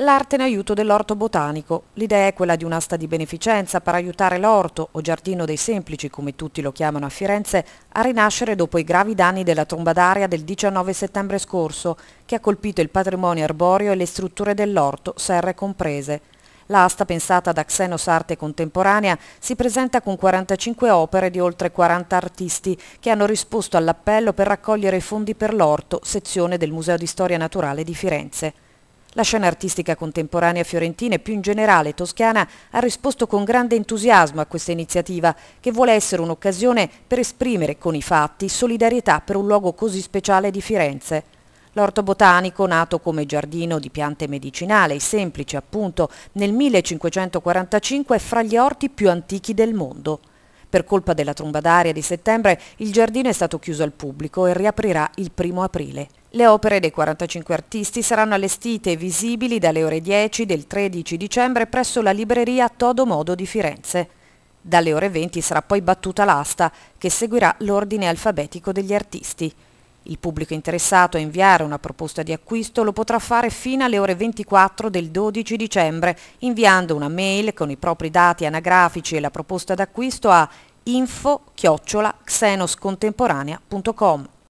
L'arte in aiuto dell'orto botanico. L'idea è quella di un'asta di beneficenza per aiutare l'orto, o giardino dei semplici, come tutti lo chiamano a Firenze, a rinascere dopo i gravi danni della tromba d'aria del 19 settembre scorso, che ha colpito il patrimonio arboreo e le strutture dell'orto, serre comprese. L'asta, pensata da Xenos Arte Contemporanea, si presenta con 45 opere di oltre 40 artisti che hanno risposto all'appello per raccogliere fondi per l'orto, sezione del Museo di Storia Naturale di Firenze. La scena artistica contemporanea fiorentina e più in generale toscana ha risposto con grande entusiasmo a questa iniziativa che vuole essere un'occasione per esprimere con i fatti solidarietà per un luogo così speciale di Firenze. L'orto botanico, nato come giardino di piante medicinali, semplice appunto, nel 1545 è fra gli orti più antichi del mondo. Per colpa della tromba d'aria di settembre il giardino è stato chiuso al pubblico e riaprirà il primo aprile. Le opere dei 45 artisti saranno allestite e visibili dalle ore 10 del 13 dicembre presso la libreria Todo Modo di Firenze. Dalle ore 20 sarà poi battuta l'asta, che seguirà l'ordine alfabetico degli artisti. Il pubblico interessato a inviare una proposta di acquisto lo potrà fare fino alle ore 24 del 12 dicembre, inviando una mail con i propri dati anagrafici e la proposta d'acquisto a info-xenoscontemporanea.com.